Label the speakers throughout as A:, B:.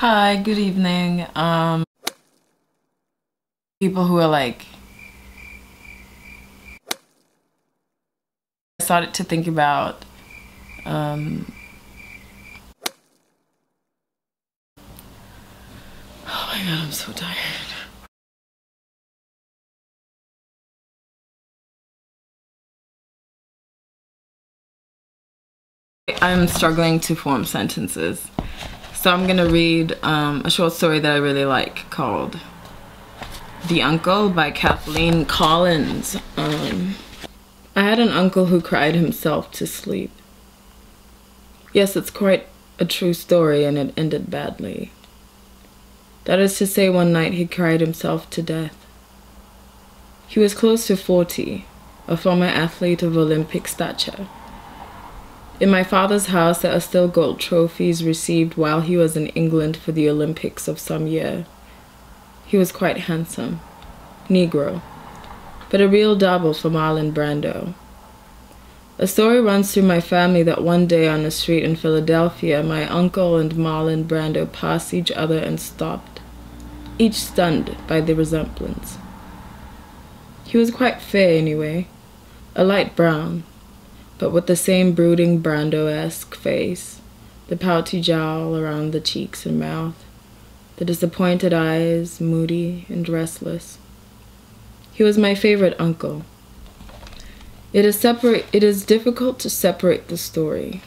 A: Hi, good evening. Um, people who are like, I started to think about um, oh my god, I'm so tired. I'm struggling to form sentences. So I'm gonna read um, a short story that I really like called The Uncle by Kathleen Collins. Um, I had an uncle who cried himself to sleep. Yes, it's quite a true story and it ended badly. That is to say, one night he cried himself to death. He was close to 40, a former athlete of Olympic stature. In my father's house, there are still gold trophies received while he was in England for the Olympics of some year. He was quite handsome, Negro, but a real double for Marlon Brando. A story runs through my family that one day on a street in Philadelphia, my uncle and Marlon Brando passed each other and stopped, each stunned by the resemblance. He was quite fair anyway, a light brown, but with the same brooding Brando-esque face, the pouty jowl around the cheeks and mouth, the disappointed eyes, moody and restless. He was my favorite uncle. It is separate it is difficult to separate the story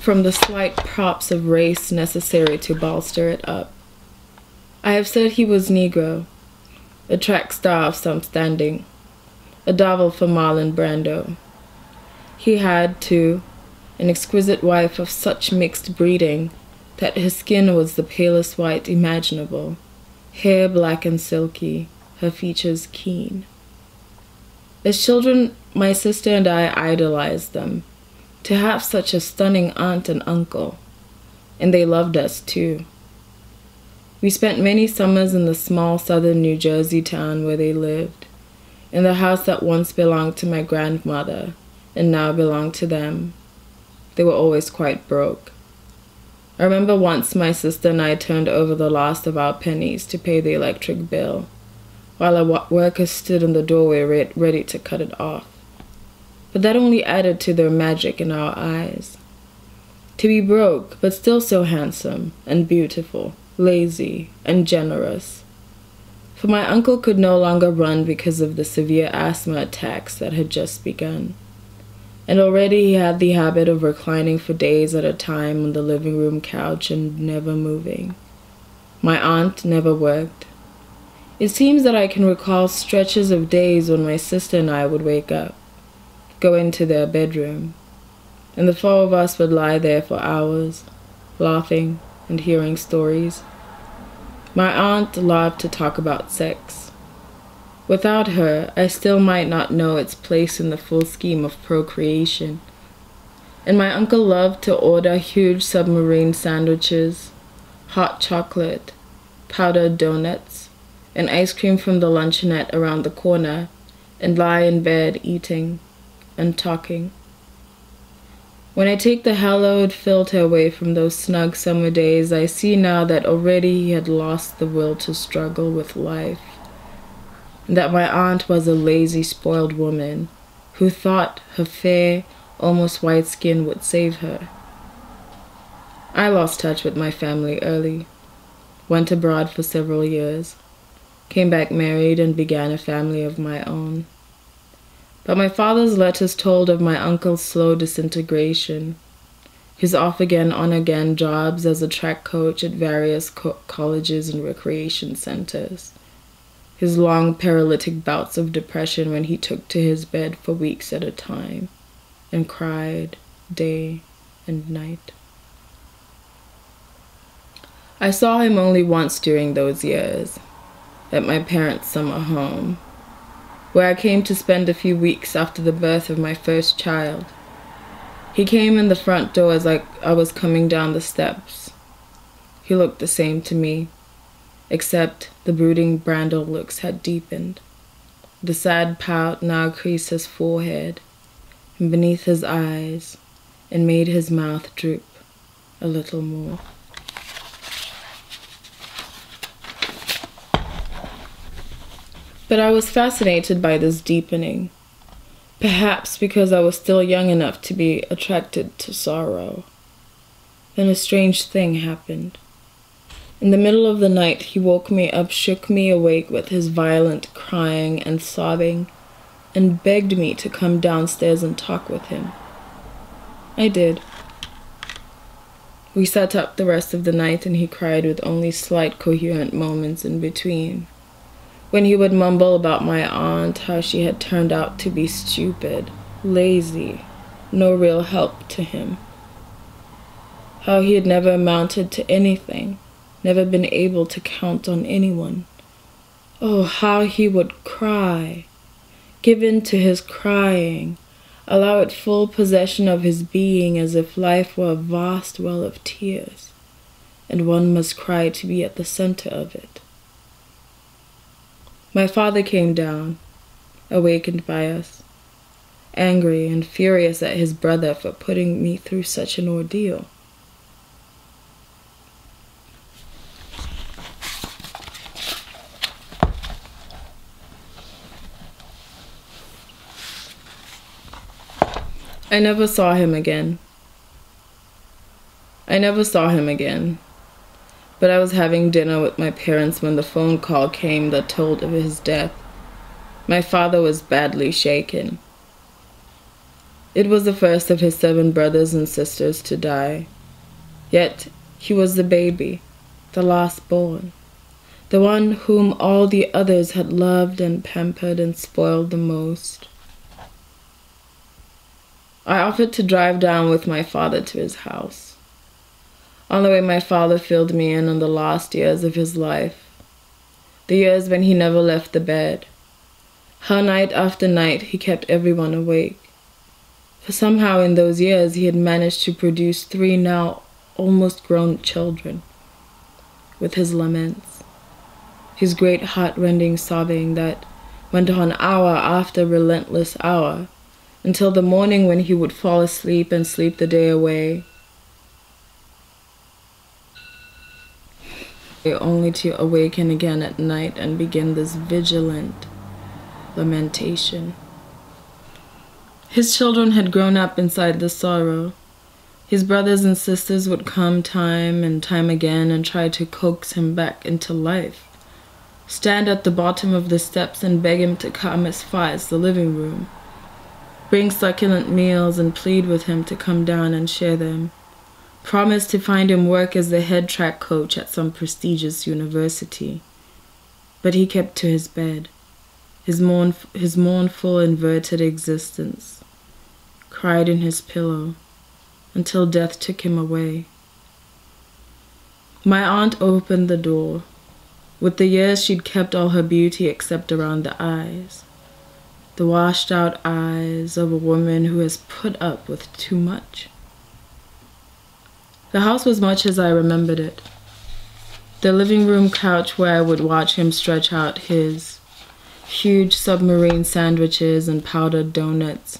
A: from the slight props of race necessary to bolster it up. I have said he was Negro, a track star of some standing, a double for Marlon Brando. He had, too, an exquisite wife of such mixed breeding that her skin was the palest white imaginable, hair black and silky, her features keen. As children, my sister and I idolized them. To have such a stunning aunt and uncle, and they loved us too. We spent many summers in the small southern New Jersey town where they lived in the house that once belonged to my grandmother and now belonged to them. They were always quite broke. I remember once my sister and I turned over the last of our pennies to pay the electric bill, while a worker stood in the doorway ready to cut it off. But that only added to their magic in our eyes. To be broke, but still so handsome and beautiful, lazy and generous, for my uncle could no longer run because of the severe asthma attacks that had just begun. And already he had the habit of reclining for days at a time on the living room couch and never moving. My aunt never worked. It seems that I can recall stretches of days when my sister and I would wake up, go into their bedroom, and the four of us would lie there for hours, laughing and hearing stories. My aunt loved to talk about sex. Without her, I still might not know its place in the full scheme of procreation. And my uncle loved to order huge submarine sandwiches, hot chocolate, powdered donuts, and ice cream from the luncheonette around the corner, and lie in bed eating and talking. When I take the hallowed filter away from those snug summer days, I see now that already he had lost the will to struggle with life. And that my aunt was a lazy, spoiled woman who thought her fair, almost white skin would save her. I lost touch with my family early, went abroad for several years, came back married, and began a family of my own. But my father's letters told of my uncle's slow disintegration, his off again, on again jobs as a track coach at various co colleges and recreation centers, his long paralytic bouts of depression when he took to his bed for weeks at a time and cried day and night. I saw him only once during those years, at my parents' summer home where I came to spend a few weeks after the birth of my first child. He came in the front door as I, I was coming down the steps. He looked the same to me, except the brooding Brando looks had deepened. The sad pout now creased his forehead and beneath his eyes and made his mouth droop a little more. But I was fascinated by this deepening, perhaps because I was still young enough to be attracted to sorrow. Then a strange thing happened. In the middle of the night, he woke me up, shook me awake with his violent crying and sobbing, and begged me to come downstairs and talk with him. I did. We sat up the rest of the night, and he cried with only slight coherent moments in between when he would mumble about my aunt, how she had turned out to be stupid, lazy, no real help to him. How he had never amounted to anything, never been able to count on anyone. Oh, how he would cry, give in to his crying, allow it full possession of his being as if life were a vast well of tears, and one must cry to be at the center of it. My father came down, awakened by us, angry and furious at his brother for putting me through such an ordeal. I never saw him again. I never saw him again but I was having dinner with my parents when the phone call came that told of his death. My father was badly shaken. It was the first of his seven brothers and sisters to die. Yet he was the baby, the last born, the one whom all the others had loved and pampered and spoiled the most. I offered to drive down with my father to his house. On the way, my father filled me in on the last years of his life, the years when he never left the bed. How night after night he kept everyone awake. For somehow in those years he had managed to produce three now almost grown children. With his laments, his great heart-rending sobbing that went on hour after relentless hour, until the morning when he would fall asleep and sleep the day away only to awaken again at night and begin this vigilant lamentation. His children had grown up inside the sorrow. His brothers and sisters would come time and time again and try to coax him back into life, stand at the bottom of the steps and beg him to come as far as the living room, bring succulent meals and plead with him to come down and share them promised to find him work as the head track coach at some prestigious university. But he kept to his bed, his, mourn, his mournful, inverted existence, cried in his pillow until death took him away. My aunt opened the door. With the years, she'd kept all her beauty except around the eyes. The washed out eyes of a woman who has put up with too much. The house was much as I remembered it. The living room couch where I would watch him stretch out his huge submarine sandwiches and powdered donuts.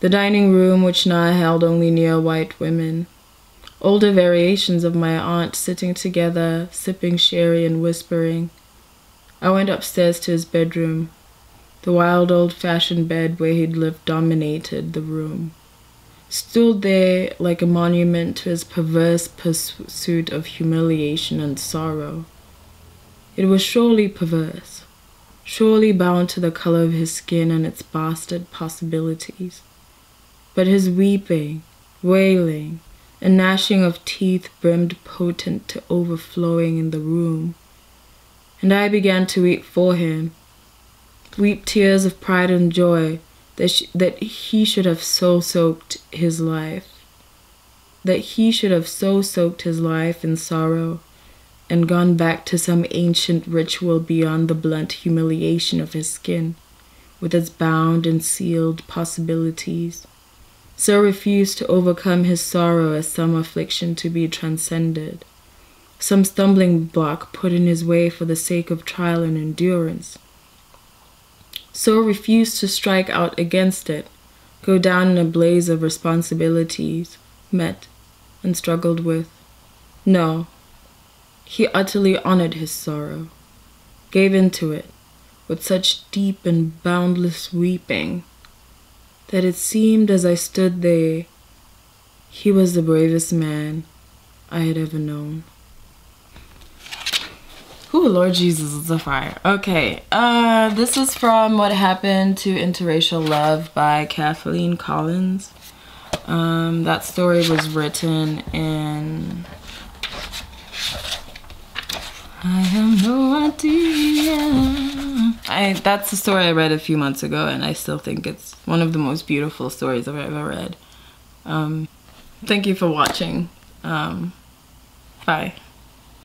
A: The dining room, which now held only near white women. Older variations of my aunt sitting together, sipping sherry and whispering. I went upstairs to his bedroom. The wild old fashioned bed where he'd lived dominated the room stood there like a monument to his perverse pursuit of humiliation and sorrow. It was surely perverse, surely bound to the color of his skin and its bastard possibilities. But his weeping, wailing, and gnashing of teeth brimmed potent to overflowing in the room. And I began to weep for him, weep tears of pride and joy that, sh- that he should have so soaked his life, that he should have so soaked his life in sorrow and gone back to some ancient ritual beyond the blunt humiliation of his skin, with its bound and sealed possibilities, so refused to overcome his sorrow as some affliction to be transcended, some stumbling block put in his way for the sake of trial and endurance so refused to strike out against it, go down in a blaze of responsibilities, met and struggled with. No, he utterly honored his sorrow, gave into it with such deep and boundless weeping that it seemed as I stood there he was the bravest man I had ever known. Ooh, Lord Jesus, it's a fire. Okay, uh, this is from What Happened to Interracial Love by Kathleen Collins. Um, that story was written in. I have no idea. I that's the story I read a few months ago, and I still think it's one of the most beautiful stories I've ever read. Um, thank you for watching. Um, bye.